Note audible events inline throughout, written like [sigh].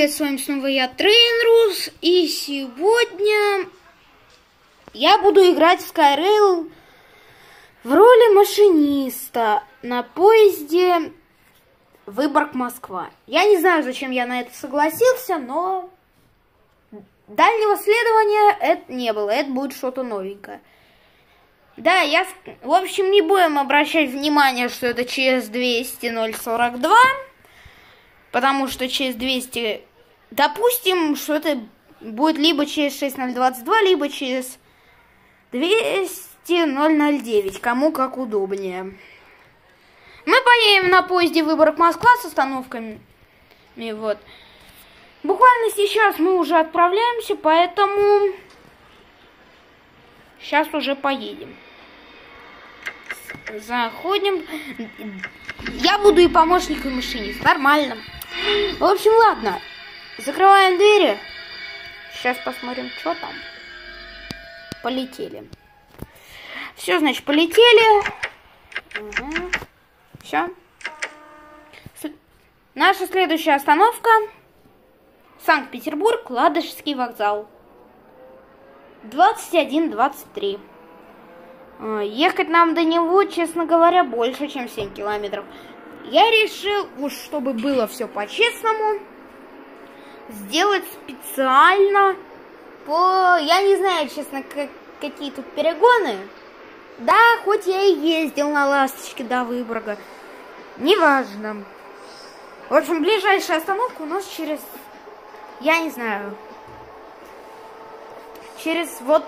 Привет, с вами снова я, TrainRus, и сегодня я буду играть в Skyrail в роли машиниста на поезде Выборг-Москва. Я не знаю, зачем я на это согласился, но дальнего следования это не было, это будет что-то новенькое. Да, я, в общем, не будем обращать внимание, что это ЧС 200 042, потому что ЧС 200, допустим, что это будет либо ЧС 6022, либо ЧС 200 009, кому как удобнее. Мы поедем на поезде Выборг Москва с остановками. И вот. Буквально сейчас мы уже отправляемся, поэтому сейчас уже поедем. Заходим. Я буду и помощником, машинист. Нормально. В общем, ладно. Закрываем двери. Сейчас посмотрим, что там. Полетели. Все, значит, полетели. Угу. Все. С... Наша следующая остановка. Санкт-Петербург, Ладожский вокзал. 21-23. А, ехать нам до него, честно говоря, больше, чем 7 километров. Я решил, уж чтобы было все по-честному, сделать специально по... Я не знаю, честно, как, какие тут перегоны. Да, хоть я и ездил на ласточке до Выборга. Неважно. В общем, ближайшая остановка у нас через... Я не знаю. Через вот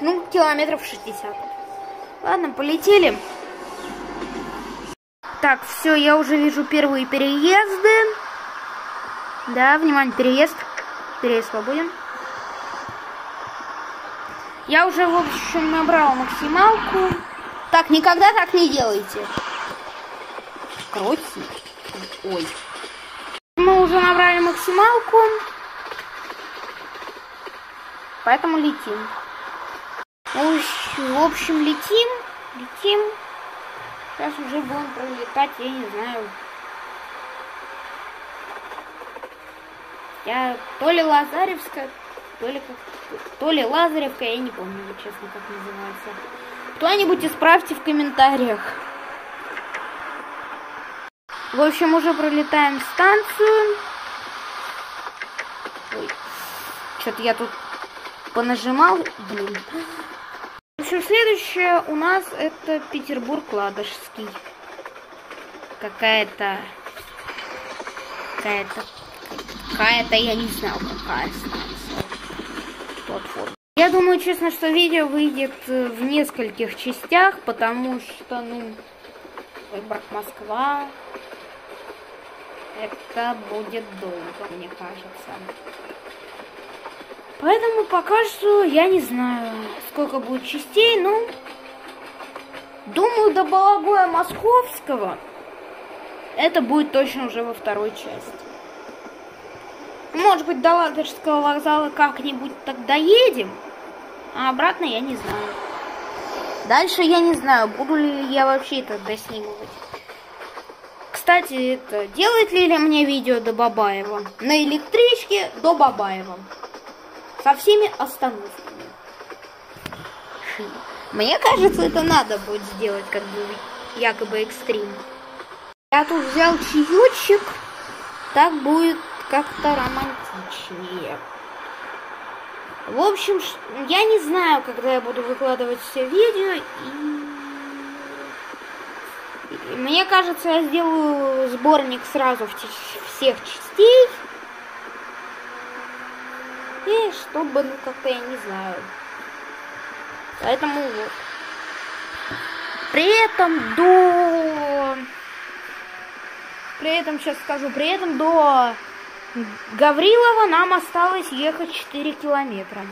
ну, километров 60. Ладно, полетели. Так, все, я уже вижу первые переезды. Да, внимание, переезд. Переезд свободен. Я уже, в общем, набрал максималку. Так, никогда так не делайте. Кройте. Ой. Мы уже набрали максималку. Поэтому летим. В общем, летим, летим. Сейчас уже будем пролетать, я не знаю. Я то ли Лазаревская, то ли как, то ли Лазаревка, я не помню, честно, как называется. Кто-нибудь исправьте в комментариях. В общем, уже пролетаем станцию. Ой, что-то я тут понажимал, блин общем, следующее у нас это Петербург Ладожский. Какая-то... Какая-то... Какая-то, я не знаю, какая станция. Платформа. Я думаю, честно, что видео выйдет э, в нескольких частях, потому что, ну, выбор Москва, это будет долго, мне кажется. Поэтому пока что я не знаю, сколько будет частей, но думаю, до Балагоя Московского это будет точно уже во второй части. Может быть, до Ладожского вокзала как-нибудь так доедем, а обратно я не знаю. Дальше я не знаю, буду ли я вообще это доснимывать. Кстати, это делает ли мне видео до Бабаева? На электричке до Бабаева со всеми остановками. Мне кажется, это надо будет сделать, как бы якобы экстрим. Я тут взял чаечек, так будет как-то романтичнее. В общем, я не знаю, когда я буду выкладывать все видео. И... Мне кажется, я сделаю сборник сразу всех частей. И чтобы, ну, как-то, я не знаю. Поэтому вот. При этом до... При этом, сейчас скажу, при этом до Гаврилова нам осталось ехать 4 километра.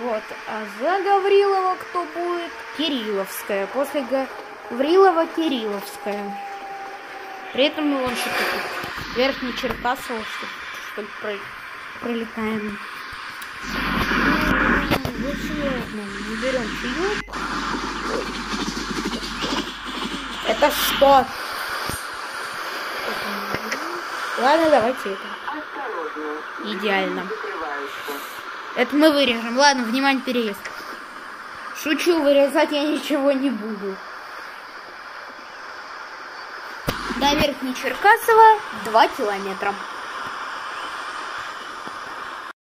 Вот. А за Гаврилова кто будет? Кирилловская. После Гаврилова Кирилловская. При этом мы вон что-то верхний Черкасово, что, что ли, пролетаем. Общем, ладно, мы берем. Это что? Ладно, давайте это. Идеально. Это мы вырежем. Ладно, внимание, переезд. Шучу, вырезать я ничего не буду. До Верхней Черкасова 2 километра.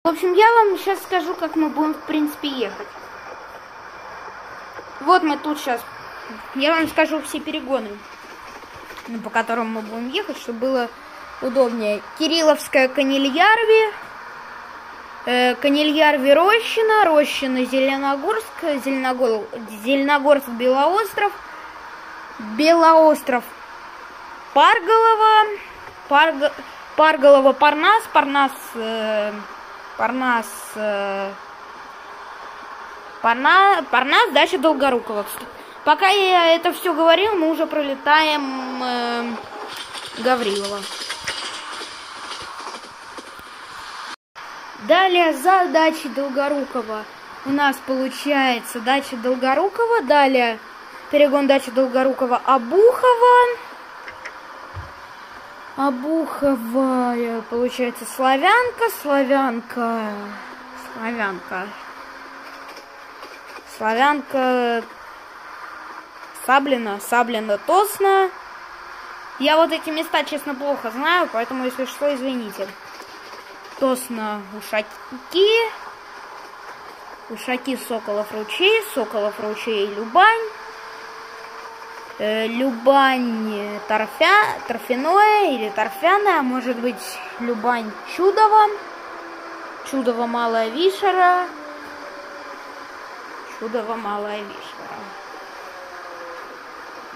В общем, я вам сейчас скажу, как мы будем, в принципе, ехать. Вот мы тут сейчас. Я вам скажу все перегоны, ну, по которым мы будем ехать, чтобы было удобнее. Кирилловская Канильярви, э, Канильярви Рощина, Рощина Зеленогорск, Зеленогор... Зеленогорск Белоостров, Белоостров Парголова, Парг... Парголова Парнас, Парнас, э, Парнас, э, Парна... Парнас, дальше Долгорукова. Пока я это все говорил, мы уже пролетаем э, Гаврилова. Далее за дачей Долгорукова у нас получается дача Долгорукова. Далее перегон дачи Долгорукова Обухова. Обуховая, получается, славянка, славянка, славянка, славянка, Саблина, Саблина, Тосна. Я вот эти места, честно, плохо знаю, поэтому, если что, извините. Тосна, Ушаки, Ушаки, Соколов, Ручей, Соколов, Ручей, Любань. Э, Любань торфя, торфяное или торфяное, может быть Любань Чудово, Чудово Малая Вишера, Чудово Малая Вишера.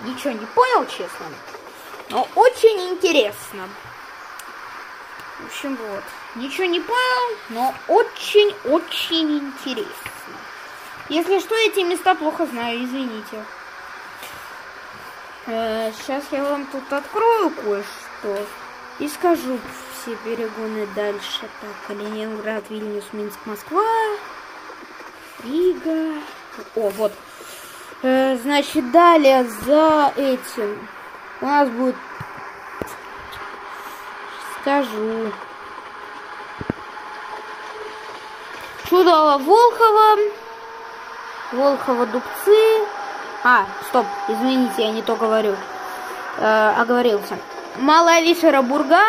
Ничего не понял, честно, но очень интересно. В общем, вот. Ничего не понял, но очень-очень интересно. Если что, эти места плохо знаю, извините. Сейчас я вам тут открою кое-что и скажу все перегоны дальше. Так, Калининград, Вильнюс, Минск, Москва, Рига. О, вот. Э, значит, далее за этим у нас будет... Скажу. Чудово Волхова. Волхова Дубцы. А, стоп, извините, я не то говорю. Э, оговорился. Малая Вишера Бурга.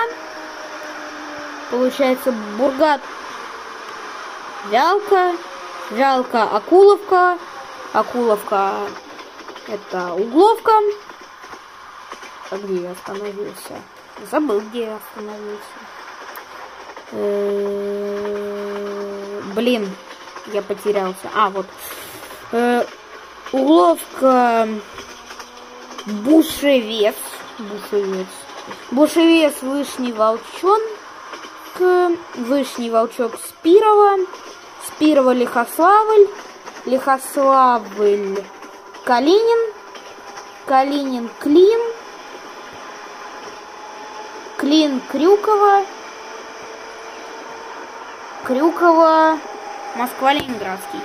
Получается Бурга Вялка. Вялка Акуловка. Акуловка это Угловка. А где я остановился? Забыл, где я остановился. Э, блин, я потерялся. А, вот. Э, Уловка Бушевец. Бушевец. Бушевец Вышний Волчонок. Вышний Волчок Спирова. Спирова Лихославль. Лихославль Калинин. Калинин Клин. Клин Крюкова. Крюкова Москва-Ленинградский.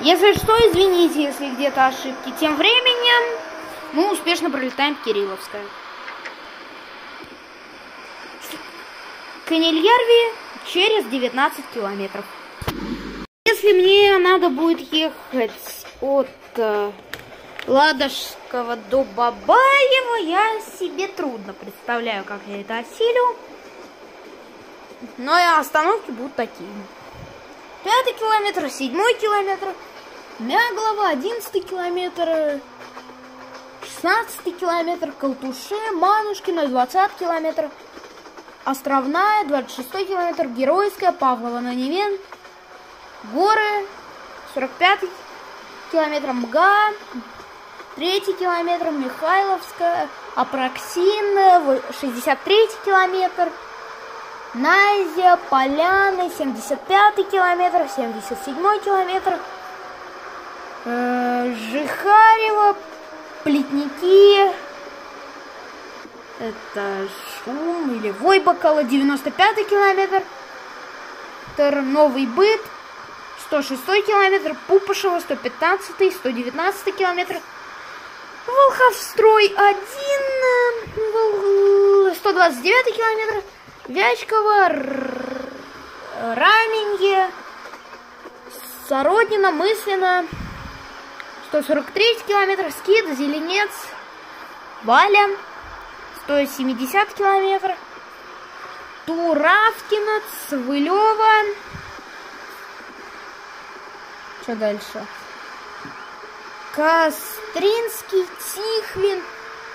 Если что, извините, если где-то ошибки. Тем временем мы успешно пролетаем Кирилловское. Канильярви через 19 километров. Если мне надо будет ехать от э, Ладожского до Бабаева, я себе трудно представляю, как я это осилю. Но и остановки будут такие. Пятый километр, седьмой километр, Мяглова, одиннадцатый километр, шестнадцатый километр, Колтуше, Манушкина, двадцатый километр, Островная, двадцать шестой километр, Геройская, Павлова на Невен, Горы, сорок пятый километр, МГА, третий километр, Михайловская, Апраксин, шестьдесят третий километр, Найзя, Поляны, 75 километр, 77 километр, э, Плетники, это Шум или Войбакала, 95 километр, Новый Быт, 106 километр, Пупышева, 115, 119 километр, Волховстрой 1, 129 километр. Вячково, Р- Раменье, Сородино, Мысленно. 143 километр. Скид, Зеленец, Валя. 170 километров. Туравкино, Цвылева. Что дальше? Костринский, Тихвин,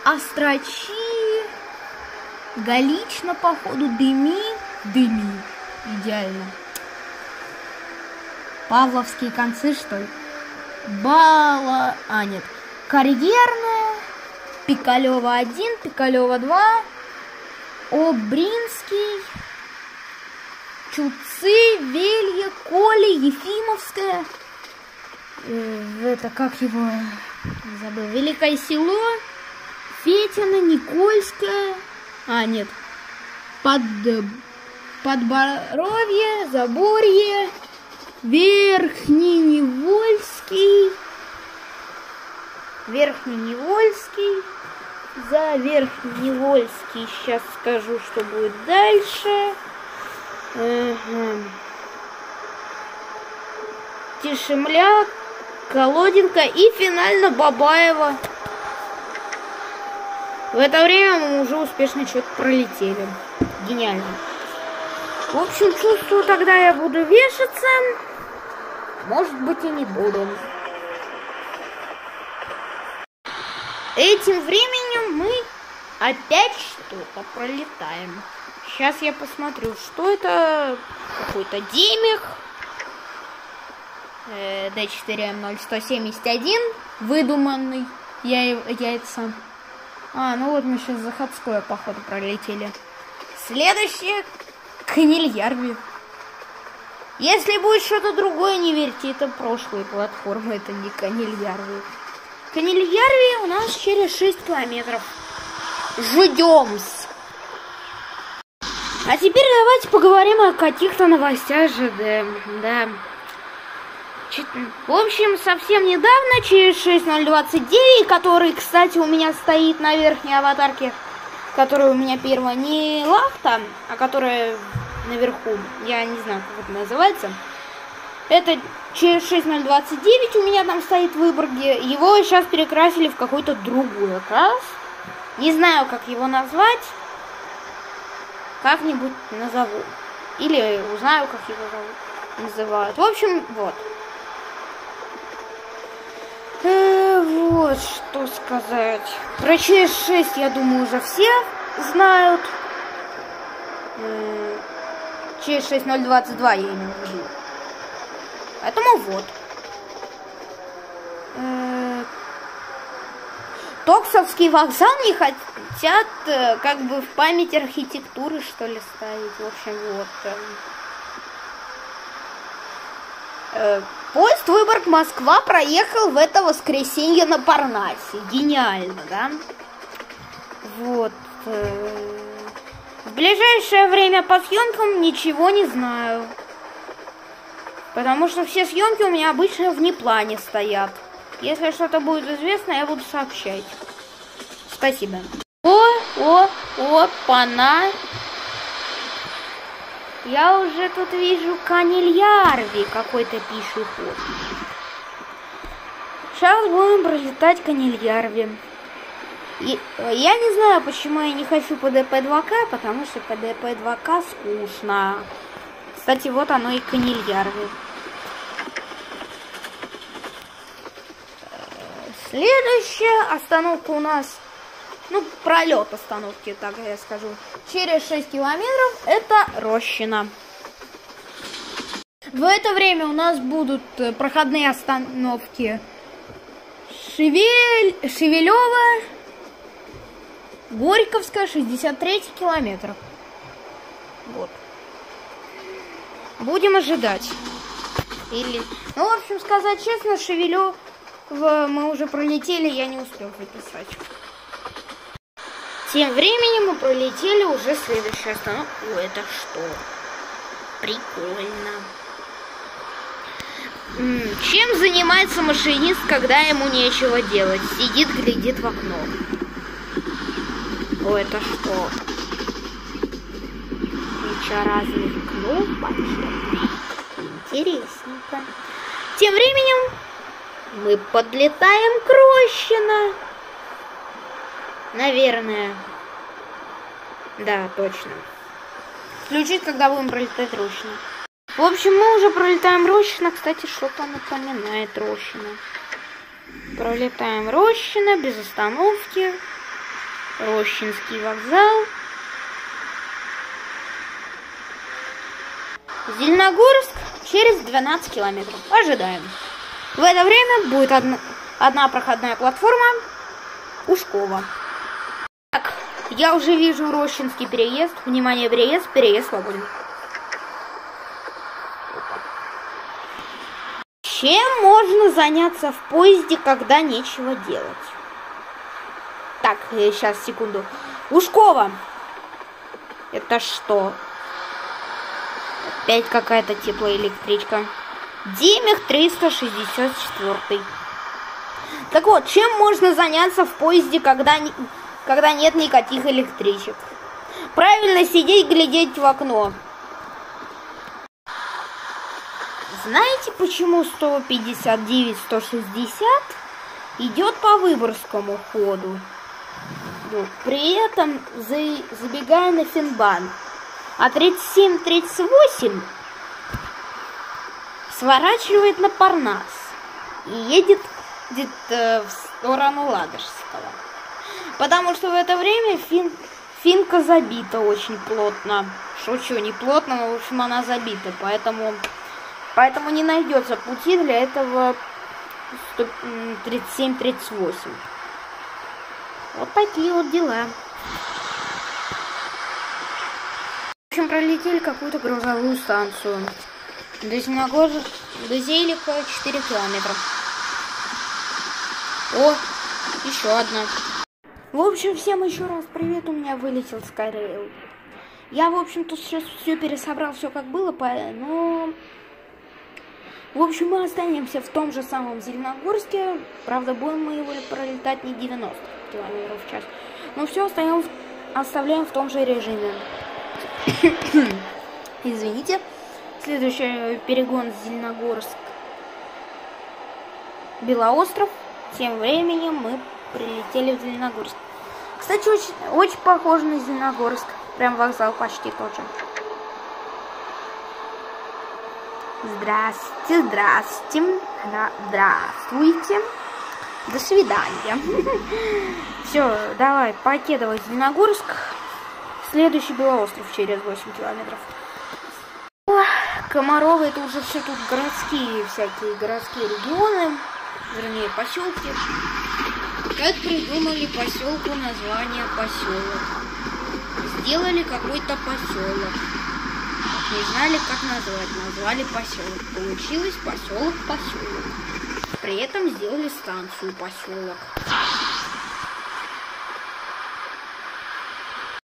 Острочи, Галично, походу, Дыми, Дыми. Идеально. Павловские концы, что ли? Бала... А, нет. Карьерная, Пикалева 1, Пикалева 2, Обринский, Чуцы, Велье, Коли, Ефимовская. Э, Это как его забыл? Великое село, Фетина, Никольская. А, нет. Под... Подборовье, Заборье, Верхний Невольский, Верхний Невольский, за Верхний Невольский. Сейчас скажу, что будет дальше. Ага. Тишемля, Колоденко и финально Бабаева. В это время мы уже успешно что-то пролетели. Гениально. В общем, чувствую, тогда я буду вешаться. Может быть и не буду. Этим временем мы опять что-то пролетаем. Сейчас я посмотрю, что это. Какой-то демих. Э, D4M0171. Выдуманный. Я, я это сам. А, ну вот мы сейчас Заходское, походу, пролетели. Следующее Канильярви. Если будет что-то другое, не верьте, это прошлые платформы, это не Канильярви. Канильярви у нас через 6 километров. Ждем-с. А теперь давайте поговорим о каких-то новостях ЖД. Да. В общем, совсем недавно, через 6029, который, кстати, у меня стоит на верхней аватарке, которая у меня первая не лахта, а которая наверху, я не знаю, как это называется. Это через 6029 у меня там стоит в Выборге. Его сейчас перекрасили в какой-то другой окрас. Не знаю, как его назвать. Как-нибудь назову. Или узнаю, как его зовут. Называют. В общем, вот. Э, вот, что сказать. Про CS6, я думаю, уже все знают. Э, CS6022 я имею в виду. Поэтому вот. Э, Токсовский вокзал не хотят э, как бы в память архитектуры, что ли, ставить. В общем, вот. Э, Поезд Выборг-Москва проехал в это воскресенье на Парнасе. Гениально, да? Вот. э, В ближайшее время по съемкам ничего не знаю. Потому что все съемки у меня обычно вне плане стоят. Если что-то будет известно, я буду сообщать. Спасибо. О, о, о, пана. Я уже тут вижу Канильярви какой-то пешеход. Сейчас будем пролетать Канильярви. И, э, я не знаю, почему я не хочу ПДП-2К, потому что ПДП-2К скучно. Кстати, вот оно и Канильярви. Следующая остановка у нас, ну, пролет остановки, так я скажу, через 6 километров, это Рощина. В это время у нас будут э, проходные остановки Шевель... Шевелева, Горьковская, 63 километр. Вот. Будем ожидать. Или... Ну, в общем, сказать честно, Шевелева мы уже пролетели, я не успел записать. Тем временем мы пролетели уже следующую остановку. О, это что? Прикольно. Чем занимается машинист, когда ему нечего делать? Сидит, глядит в окно. О, это что? куча разных кнопочек. Интересненько. Тем временем мы подлетаем к Рощино. Наверное. Да, точно. Включить, когда будем пролетать Рощино. В общем, мы уже пролетаем Рощино. Кстати, что-то напоминает Рощино. Пролетаем Рощино без остановки. Рощинский вокзал. Зеленогорск через 12 километров. Ожидаем. В это время будет одна, одна проходная платформа Ушкова. Я уже вижу Рощинский переезд. Внимание, переезд, переезд свободен. Чем можно заняться в поезде, когда нечего делать? Так, сейчас, секунду. Ушкова. Это что? Опять какая-то теплоэлектричка. Демих 364. Так вот, чем можно заняться в поезде, когда, не, когда нет никаких электричек? Правильно сидеть, глядеть в окно. Знаете, почему 159-160 идет по Выборгскому ходу? Ну, при этом забегая на Финбан. А 37-38 сворачивает на Парнас и едет где э, в сторону Ладожского. Потому что в это время фин, финка забита очень плотно. Шучу, не плотно, но в общем она забита, поэтому, поэтому не найдется пути для этого 37-38. Вот такие вот дела. В общем, пролетели какую-то грузовую станцию. До Зеленогорска, до Зелика 4 километра. О, еще одна. В общем, всем еще раз привет, у меня вылетел Skyrail. Я, в общем-то, сейчас все пересобрал, все как было, но... В общем, мы останемся в том же самом Зеленогорске. Правда, будем мы его пролетать не 90 километров в час. Но все оставим, оставляем в том же режиме. [coughs] Извините. Следующий перегон Зеленогорск. Белоостров. Тем временем мы прилетели в Зеленогорск. Кстати, очень, очень похоже на Зеленогорск. Прям вокзал почти тот же. Здравствуйте, здравствуйте. До свидания. [laughs] Все, давай, покедывай Зеленогорск. Следующий Белоостров через 8 километров. Комарово это уже все тут городские всякие городские регионы, вернее поселки. Как придумали поселку название поселок? Сделали какой-то поселок. Не знали, как назвать. Назвали поселок. Получилось поселок поселок. При этом сделали станцию поселок.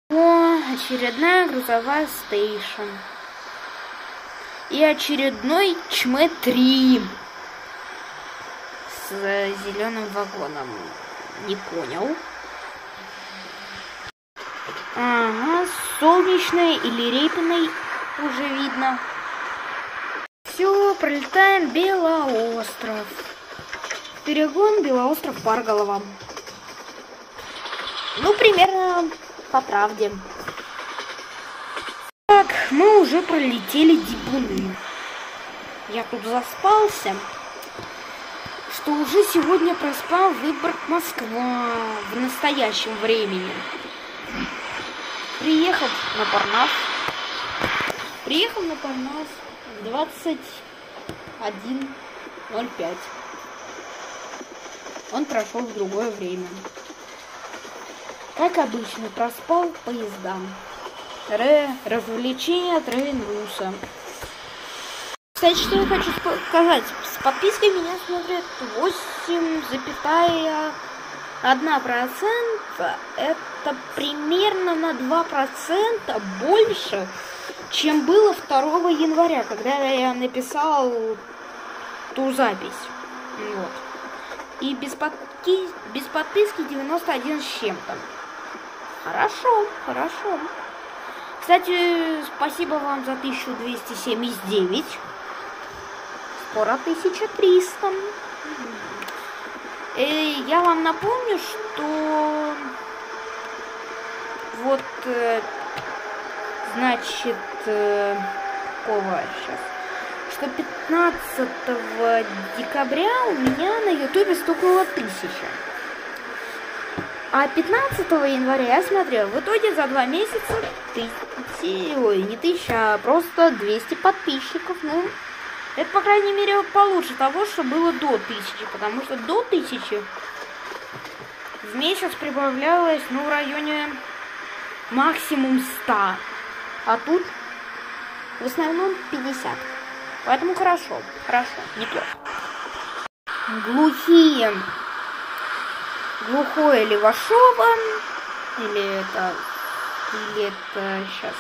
О, очередная грузовая стейшн и очередной ЧМ-3 с зеленым вагоном. Не понял. Ага, солнечной или репиной уже видно. Все, пролетаем Белоостров. Перегон Белоостров Парголова. Ну, примерно по правде. Так, мы уже пролетели Дибуны. Я тут заспался, что уже сегодня проспал Выборг Москва в настоящем времени. Приехал на Парнас. Приехал на Парнас в 21.05. Он прошел в другое время. Как обычно, проспал поездам. Ре, развлечения от Рейнруса. Кстати, что я хочу сказать. С подпиской меня смотрят 8,1%. Это примерно на 2% больше, чем было 2 января, когда я написал ту запись. Вот. И без, подписки, без подписки 91 с чем-то. Хорошо, хорошо. Кстати, спасибо вам за 1279. Скоро 1300. Э, я вам напомню, что вот, э, значит, э, какого сейчас? Что 15 декабря у меня на ютубе стукнуло тысяча. А 15 января я смотрел, в итоге за два месяца тысячи, ой, не тысяча, а просто 200 подписчиков. Ну, это, по крайней мере, получше того, что было до тысячи, потому что до тысячи в месяц прибавлялось, ну, в районе максимум 100. А тут в основном 50. Поэтому хорошо, хорошо, неплохо. Глухие. Глухое Левашова. Или это... Или это сейчас...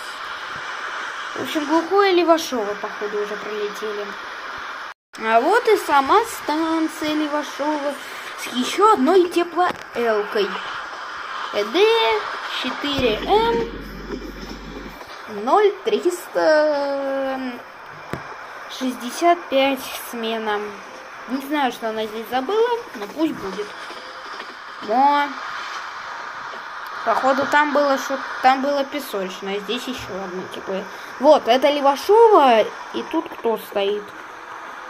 В общем, глухое Левашова, походу, уже пролетели. А вот и сама станция Левашова с еще одной теплоэлкой. ЭД 4М 0365 смена. Не знаю, что она здесь забыла, но пусть будет. Но походу там было что там было песочное, здесь еще одно типа. Вот, это Левашова, и тут кто стоит?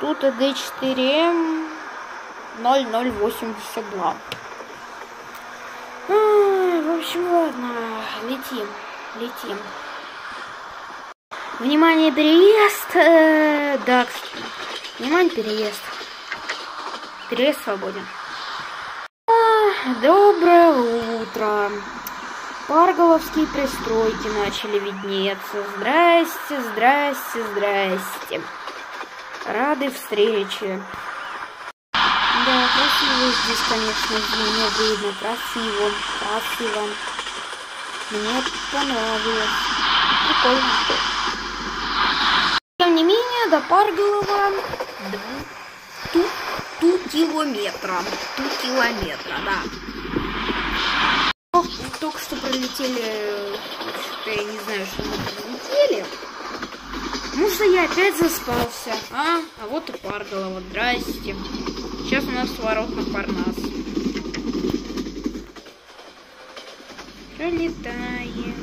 Тут д4м 0082. А, в общем, ладно, летим, летим. Внимание, переезд. Э, да. Внимание, переезд. Переезд свободен. А, доброе утро. Парголовские пристройки начали виднеться. Здрасте, здрасте, здрасте. Рады встрече. Да, красиво здесь, конечно, зимой видно. Красиво, красиво. Мне понравилось. Прикольно. Тем не менее, до Парголова ту, ту километра. Ту километра, да. Только что пролетели, что я не знаю, что мы пролетели. Ну что я опять заспался. А, а вот и Парголова. Здрасте. Сейчас у нас ворот на Парнас. Пролетаем.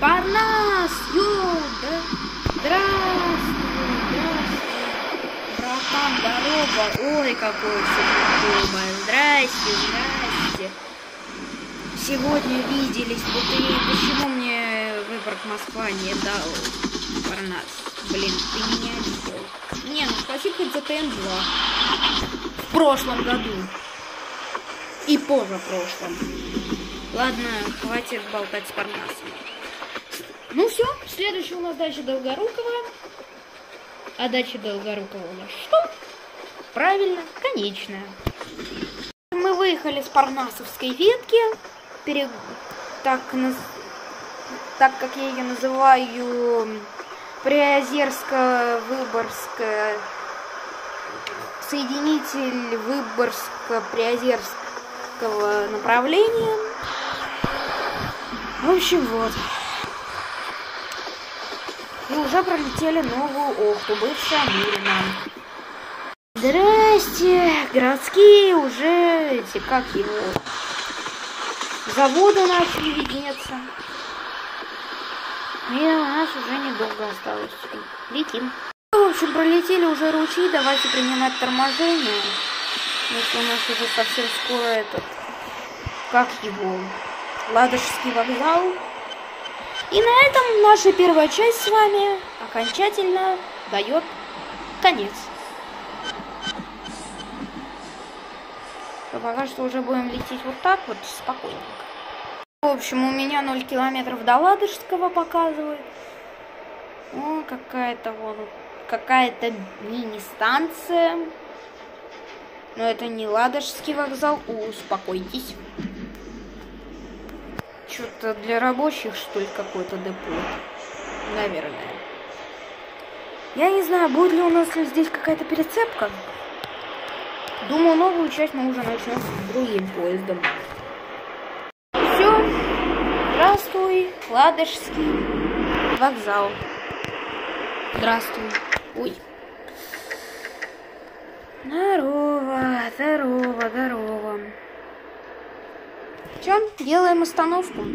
Парнас! Йоу! Да? Здравствуй! Братан, здорово! Ой, какой знакомое! Здрасте, здрасте! Сегодня виделись, вот и почему мне выборг Москва не дал Парнас? Блин, ты меня видел. Не, ну спасибо хоть за ТН-2. В прошлом году. И позапрошлом. Ладно, хватит болтать с Парнасом. Ну все, следующий у нас дача Долгорукова. А дача Долгорукова у нас что? Правильно, конечная. Мы выехали с Парнасовской ветки. Пере... Так, наз... так как я ее называю Приозерско-Выборгская соединитель Выборгско-Приозерского направления. В общем, вот. И уже пролетели новую Охту, бывшая Мирина. Здрасте, городские уже эти, как его, заводы начали виднеться. И у нас уже недолго осталось. Летим. В общем, пролетели уже ручьи, давайте принимать торможение. Если у нас уже совсем скоро этот, как его, Ладожский вокзал. И на этом наша первая часть с вами окончательно дает конец. Пока что уже будем лететь вот так вот, спокойненько. В общем, у меня 0 километров до Ладожского показывает. О, какая-то вот, какая-то мини-станция. Но это не Ладожский вокзал. Успокойтесь. Что-то для рабочих, что ли, какой-то депо. Наверное. Я не знаю, будет ли у нас здесь какая-то перецепка. Думаю, новую часть мы уже начнем с другим поездом. Все, пустой Ладожский вокзал. Здравствуй. Ой. Здорово, здорово, здорово. Все, делаем остановку.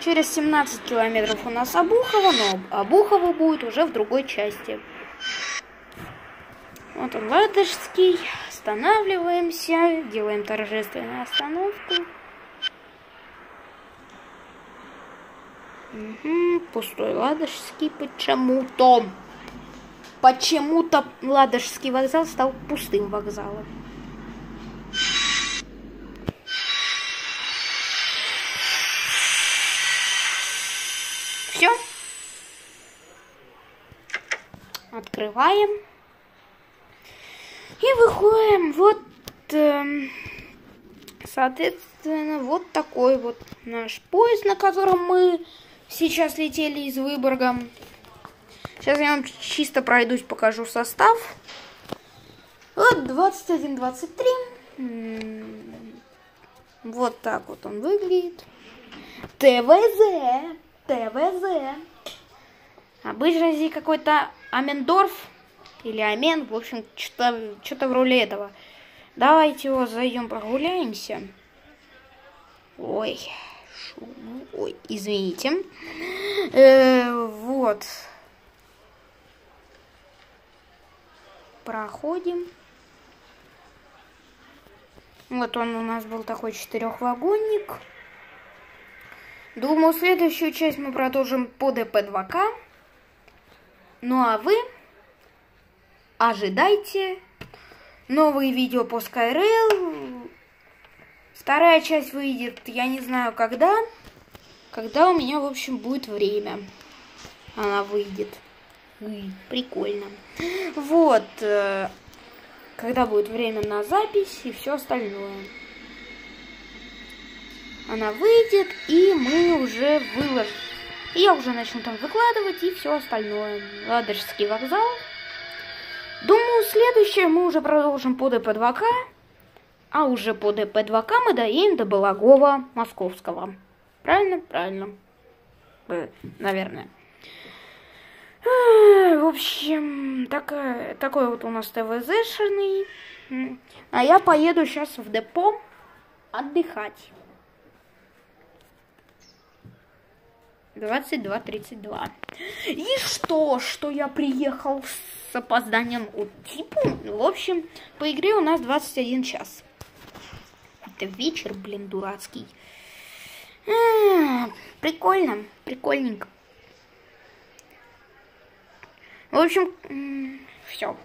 Через 17 километров у нас Обухово, но Обухово будет уже в другой части. Вот он, Ладожский. Останавливаемся, делаем торжественную остановку. Угу, пустой Ладожский почему-то. Почему-то Ладожский вокзал стал пустым вокзалом. Все. Открываем. И выходим. Вот, э, соответственно, вот такой вот наш поезд, на котором мы сейчас летели из Выборга. Сейчас я вам чисто пройдусь, покажу состав. Вот 21-23. Вот так вот он выглядит. ТВЗ. ТВЗ. Обычно здесь какой-то Амендорф или Амен, в общем, что-то что в роли этого. Давайте его зайдем прогуляемся. Ой, шум. Ой, извините. Э, вот. Проходим. Вот он у нас был такой четырехвагонник. Думаю, следующую часть мы продолжим по ДП-2К. Ну а вы ожидайте новые видео по Skyrail. Вторая часть выйдет, я не знаю когда. Когда у меня, в общем, будет время. Она выйдет. Прикольно. Вот. Э, когда будет время на запись и все остальное. Она выйдет, и мы уже выложим. Я уже начну там выкладывать и все остальное. Ладожский вокзал. Думаю, следующее мы уже продолжим по ДП-2К, а уже по ДП-2К мы доедем до Балагова Московского. Правильно? Правильно. Э, наверное. В общем, такая, такой вот у нас ТВЗ-шный. А я поеду сейчас в депо отдыхать. 22.32. И что, что я приехал с опозданием от типа? В общем, по игре у нас 21 час. Это вечер, блин, дурацкий. А, -а, -а прикольно, прикольненько. В общем, все.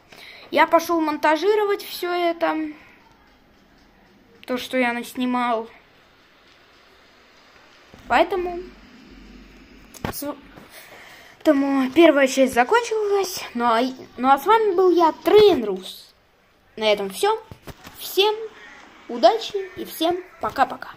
Я пошел монтажировать все это. То, что я наснимал. Поэтому Поэтому первая часть закончилась. Ну а, ну а с вами был я, TrainRus. На этом все. Всем удачи и всем пока-пока.